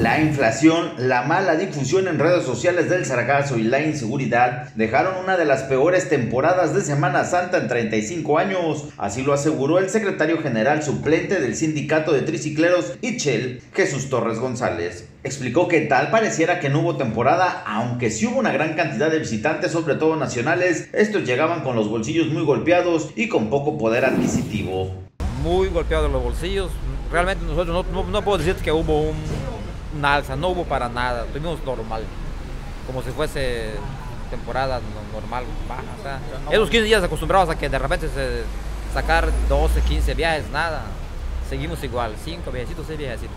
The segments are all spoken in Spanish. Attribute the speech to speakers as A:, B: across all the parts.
A: La inflación, la mala difusión en redes sociales del sargazo y la inseguridad dejaron una de las peores temporadas de Semana Santa en 35 años. Así lo aseguró el secretario general suplente del sindicato de tricicleros Ichel, Jesús Torres González. Explicó que tal pareciera que no hubo temporada, aunque sí hubo una gran cantidad de visitantes, sobre todo nacionales. Estos llegaban con los bolsillos muy golpeados y con poco poder adquisitivo.
B: Muy golpeados los bolsillos. Realmente nosotros no, no, no puedo decir que hubo un alza, no hubo para nada, tuvimos normal, como si fuese temporada normal, baja. O sea, esos 15 días acostumbrados a que de repente se sacar 12, 15 viajes, nada. Seguimos igual, 5 viajecitos, 6 viajecitos.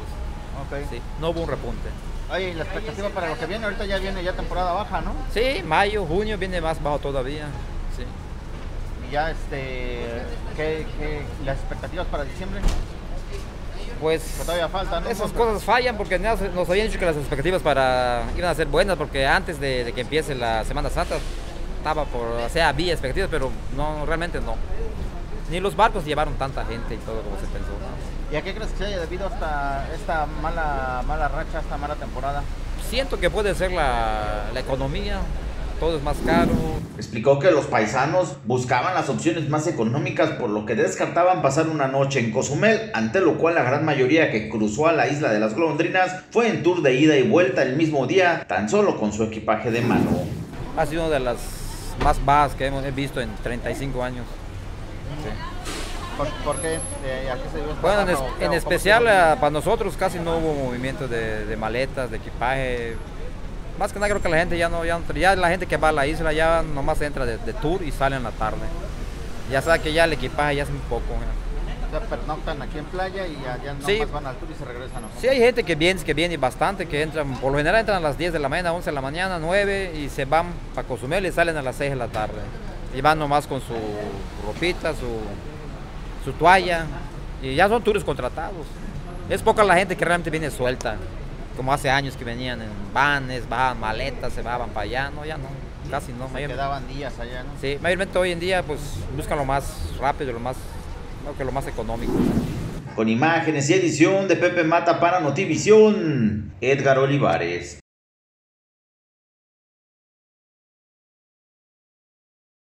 C: Okay.
B: Sí, no hubo un repunte.
C: Oye, y la expectativa para lo que viene, ahorita ya viene ya temporada baja, ¿no?
B: Sí, mayo, junio viene más bajo todavía. Sí.
C: Y ya, este, ¿qué, qué, las expectativas para diciembre?
B: Pues esas cosas fallan porque nos habían dicho que las expectativas para iban a ser buenas porque antes de, de que empiece la Semana Santa estaba por, o sea, había expectativas, pero no, realmente no. Ni los barcos llevaron tanta gente y todo como se pensó.
C: ¿Y a qué crees que se haya debido esta, esta mala, mala racha, esta mala temporada?
B: Siento que puede ser la, la economía, todo es más caro.
A: Explicó que los paisanos buscaban las opciones más económicas por lo que descartaban pasar una noche en Cozumel, ante lo cual la gran mayoría que cruzó a la isla de las golondrinas fue en tour de ida y vuelta el mismo día, tan solo con su equipaje de mano.
B: Ha sido una de las más bajas que hemos visto en 35 años.
C: Sí. ¿Por, por qué? ¿A qué se dio
B: bueno, en, es, en especial para nosotros casi no hubo movimiento de, de maletas, de equipaje más que nada creo que la gente ya no, ya, ya la gente que va a la isla ya nomás entra de, de tour y sale en la tarde. Ya sabe que ya el equipaje ya es muy poco.
C: O sea, pernoctan aquí en playa y ya, ya nomás sí. van al tour y se regresan. ¿no?
B: Sí, hay gente que viene, que viene bastante, que entran, por lo general entran a las 10 de la mañana, 11 de la mañana, 9 y se van para Cozumel y salen a las 6 de la tarde. Y van nomás con su ropita, su, su toalla y ya son tours contratados. Es poca la gente que realmente viene suelta como hace años que venían en vanes, bajaban maletas, se bajaban para allá, no, ya no, casi no.
C: Se quedaban días allá, ¿no?
B: Sí, mayormente hoy en día pues buscan lo más rápido, lo más, creo que lo más económico.
A: Con imágenes y edición de Pepe Mata para Notivisión, Edgar Olivares.